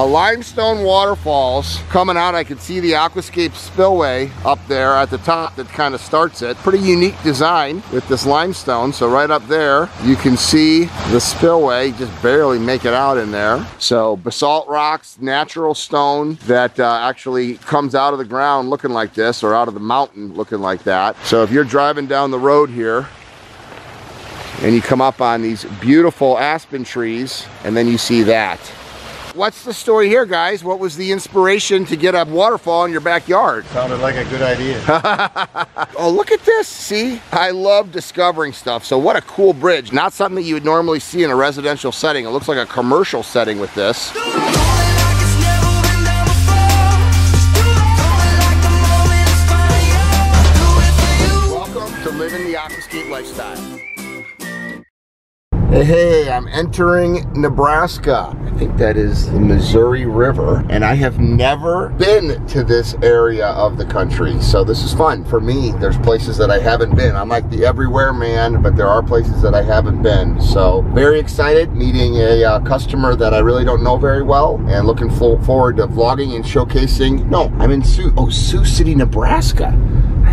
a limestone waterfalls coming out. I can see the Aquascape spillway up there at the top that kind of starts it. Pretty unique design with this limestone. So right up there, you can see the spillway, just barely make it out in there. So basalt rocks, natural stone that uh, actually comes out of the ground looking like this or out of the mountain looking like that. So if you're driving down the road here, and you come up on these beautiful aspen trees and then you see that. What's the story here, guys? What was the inspiration to get a waterfall in your backyard? Sounded like a good idea. oh, look at this. See, I love discovering stuff. So what a cool bridge. Not something that you would normally see in a residential setting. It looks like a commercial setting with this. Welcome to living the aquascape lifestyle. Hey, I'm entering Nebraska. I think that is the Missouri River. And I have never been to this area of the country. So this is fun. For me, there's places that I haven't been. I'm like the everywhere man, but there are places that I haven't been. So very excited meeting a uh, customer that I really don't know very well and looking forward to vlogging and showcasing. No, I'm in Sioux, oh, Sioux City, Nebraska.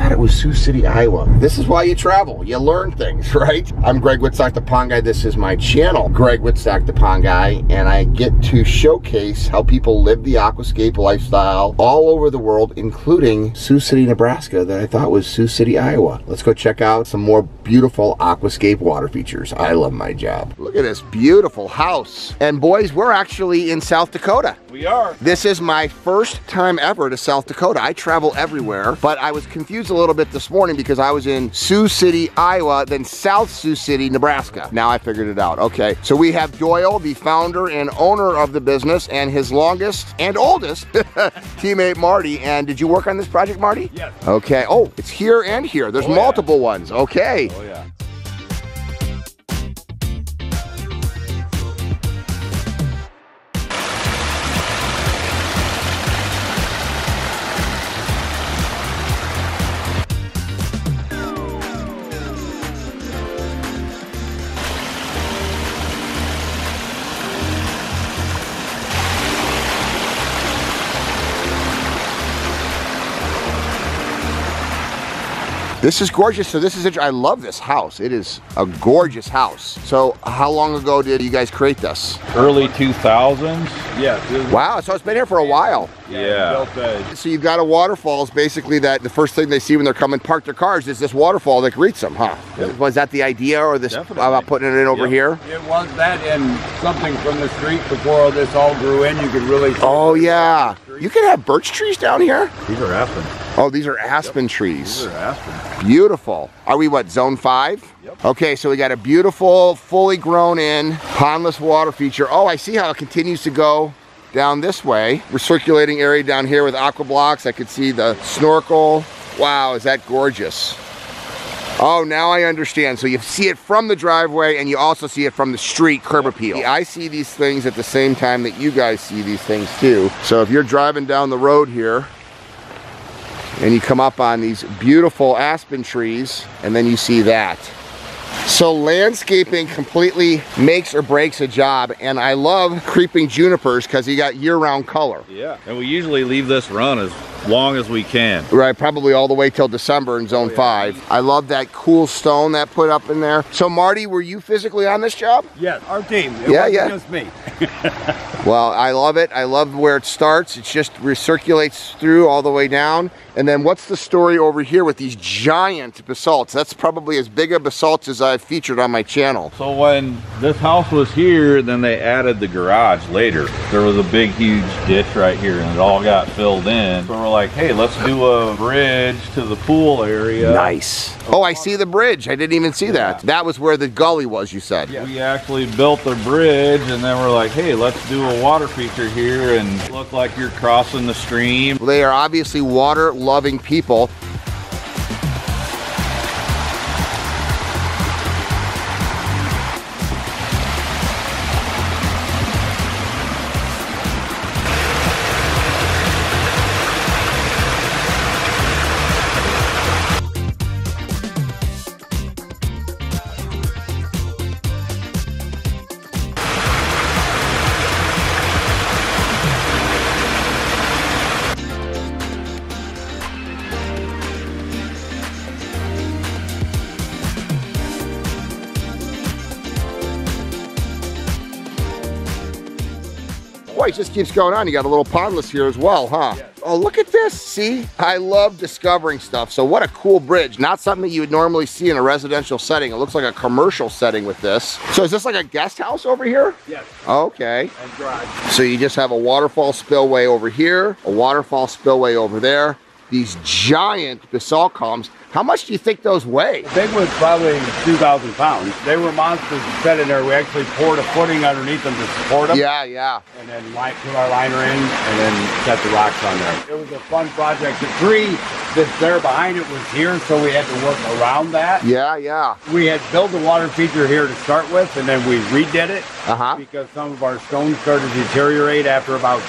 I thought it was Sioux City, Iowa. This is why you travel. You learn things, right? I'm Greg Wittstock, the Pond Guy. This is my channel, Greg Wittstock, the Pond Guy, and I get to showcase how people live the aquascape lifestyle all over the world, including Sioux City, Nebraska, that I thought was Sioux City, Iowa. Let's go check out some more beautiful aquascape water features. I love my job. Look at this beautiful house. And boys, we're actually in South Dakota. We are. This is my first time ever to South Dakota. I travel everywhere, but I was confused a little bit this morning because I was in Sioux City, Iowa, then South Sioux City, Nebraska. Now I figured it out. Okay, so we have Doyle, the founder and owner of the business, and his longest and oldest teammate, Marty. And did you work on this project, Marty? Yes. Okay. Oh, it's here and here. There's Oh, yeah. multiple ones. Okay. Oh, yeah. This is gorgeous. So this is, int- I love this house. It is a gorgeous house. So how long ago did you guys create this? early 2000s. Yes. Wow, so it's been here for a while. Yeah. Built a, So you've got a waterfall is basically that the first thing they see when they're coming park their cars is this waterfall that greets them, huh? Was that the idea or this Definitely. about putting it in over Yep. here? it was that and something from the street before all this all grew in. You could really. see Oh yeah. You can have birch trees down here? These are aspen. Oh, these are aspen trees. These are aspen. Beautiful. Are we what, zone five? Yep. Okay, so we got a beautiful, fully grown in pondless water feature. Oh, I see how it continues to go down this way. Recirculating area down here with AquaBLOX. I could see the snorkel. Wow, is that gorgeous. Oh, now I understand. So you see it from the driveway and you also see it from the street curb appeal. I see these things at the same time that you guys see these things too. So if you're driving down the road here, and you come up on these beautiful aspen trees and then you see that. So landscaping completely makes or breaks a job and I love creeping junipers because you got year-round color. Yeah. And we usually leave this run as long as we can. Right, probably all the way till December in zone oh, five. I love that cool stone that put up in there. So Marty, were you physically on this job? Yes, our team. It Yeah, yeah. just me. Well, I love it. I love where it starts. It just recirculates through all the way down. And then what's the story over here with these giant basalts? That's probably as big a basalt as I've featured on my channel. So when this house was here, then they added the garage later. There was a big, huge ditch right here, and it all got filled in. So we're like, hey, let's do a bridge to the pool area. Nice. Oh, I see the bridge. I didn't even see that. That was where the gully was, you said. Yeah. We actually built the bridge, and then we're like, hey, let's do a water feature here and look like you're crossing the stream. They are obviously water loving people. Quite, just keeps going on. You got a little pondless here as well, huh? Oh, look at this. See, I love discovering stuff. So what a cool bridge. Not something that you would normally see in a residential setting. It looks like a commercial setting with this. So is this like a guest house over here? Yes. Okay. And garage. So you just have a waterfall spillway over here, a waterfall spillway over there. These giant basalt columns. How much do you think those weigh? Big was probably 2,000 pounds. They were monsters set in there. We actually poured a footing underneath them to support them. Yeah, yeah. And then put our liner in and then set the rocks on there. It was a fun project. The tree that's there behind it was here, so we had to work around that. Yeah, yeah. We had built the water feature here to start with, and then we redid it Uh-huh. because some of our stones started to deteriorate after about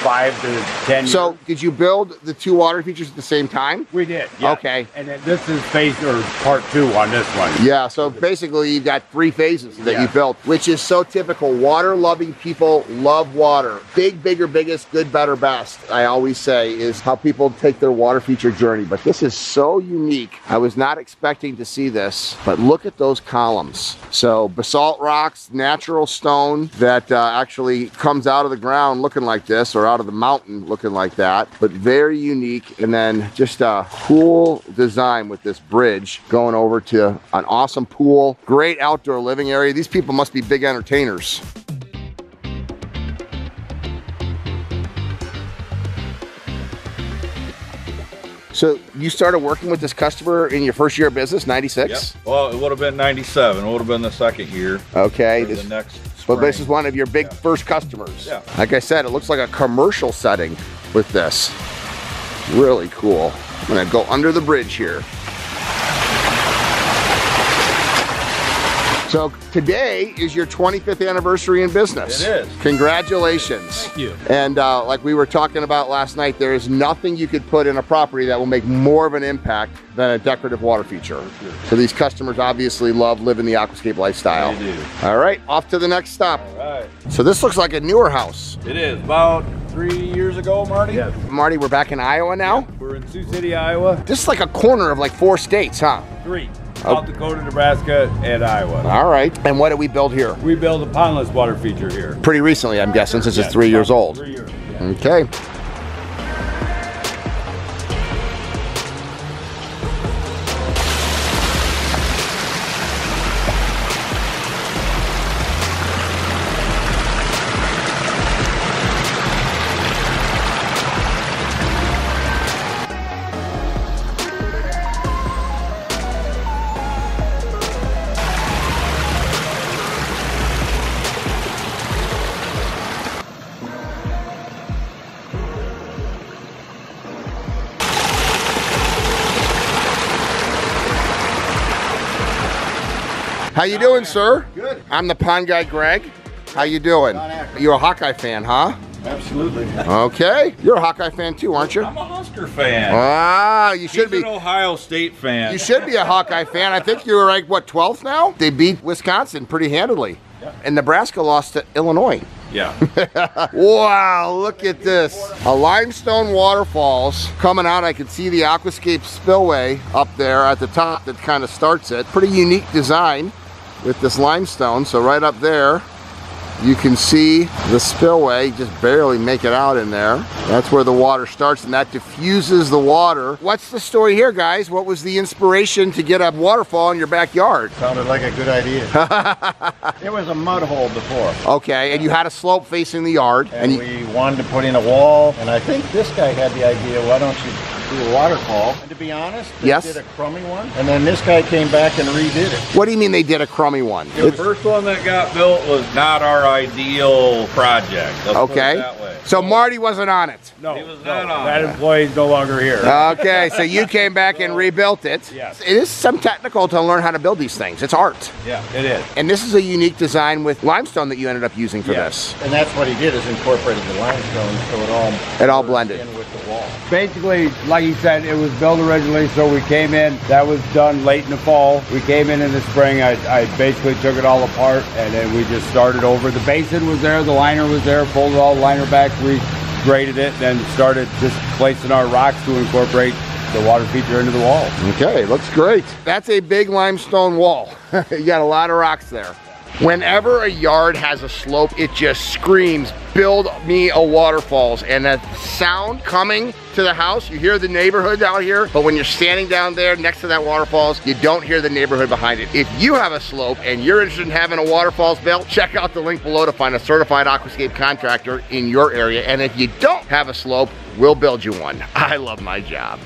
five to ten years. So did you build the two water features at the same time? we did. yeah. Okay. And then this is phase or part two on this one. Yeah, so basically you've got three phases that you built, which is so typical. Water loving people love water. Big, bigger, biggest, good, better, best, I always say, is how people take their water feature journey. But this is so unique. I was not expecting to see this, but look at those columns. So basalt rocks, natural stone that uh, actually comes out of the ground looking like this or out of the mountain looking like that, but very unique. And then just a cool design with this bridge going over to an awesome pool, great outdoor living area. These people must be big entertainers. So you started working with this customer in your first year of business, 96? Yep. Well, it would have been 97. It would have been the second year. Okay. This, the next but this is one of your big first customers. Yeah. Like I said, it looks like a commercial setting with this. Really cool. I'm gonna go under the bridge here. So today is your 25th anniversary in business. It is. Congratulations. Thank you. And uh, like we were talking about last night, there is nothing you could put in a property that will make more of an impact than a decorative water feature. So these customers obviously love living the aquascape lifestyle. They do. All right, off to the next stop. All right. So this looks like a newer house. It is about three years ago, Marty. Yes. Marty, we're back in Iowa now. We're in Sioux City, Iowa. This is like a corner of like four states, huh? Three. Oh. South Dakota, Nebraska, and Iowa. All right. And what did we build here? We built a pondless water feature here. Pretty recently, I'm guessing, since it's three years old. Three years. yeah. Okay. How you doing, sir? Good. I'm the pond guy, Greg. How you doing? You're a Hawkeye fan, huh? Absolutely. Okay. You're a Hawkeye fan too, aren't you? I'm a Husker fan. Ah, you He's should be. an Ohio State fan. You should be a Hawkeye fan. I think you were like what 12th now. They beat Wisconsin pretty handily, and Nebraska lost to Illinois. Yeah. Wow, look at this. A limestone waterfalls coming out. I can see the aquascape spillway up there at the top that kind of starts it. Pretty unique design with this limestone. So right up there, you can see the spillway, just barely make it out in there. That's where the water starts and that diffuses the water. What's the story here, guys? What was the inspiration to get a waterfall in your backyard? Sounded like a good idea. it was a mud hole before. Okay, and you had a slope facing the yard. And you- we wanted to put in a wall. And I think this guy had the idea, why don't you do a waterfall? And to be honest, they Yes. did a crummy one. And then this guy came back and redid it. what do you mean they did a crummy one? The first one that got built was not our ideal project. Let's Okay. So Marty wasn't on it. No, He was no, not on that it. employee's no longer here. Okay, so you came back and rebuilt it. Yes. It is some technical to learn how to build these things. It's art. yeah, it is. And this is a unique design with limestone that you ended up using for Yes. this. And that's what he did, is incorporated the limestone so it all It all blended. in with the wall. Basically, like he said, it was built originally, so we came in. That was done late in the fall. We came in in the spring. I, I basically took it all apart, and then we just started over. The basin was there, the liner was there, pulled all the liner back, regraded it, then started just placing our rocks to incorporate the water feature into the wall. Okay, looks great. That's a big limestone wall. you got a lot of rocks there. Whenever a yard has a slope, it just screams, build me a waterfalls. And that sound coming to the house, you hear the neighborhood out here, but when you're standing down there next to that waterfalls, you don't hear the neighborhood behind it. If you have a slope and you're interested in having a waterfalls built, check out the link below to find a certified aquascape contractor in your area. And if you don't have a slope, we'll build you one. I love my job.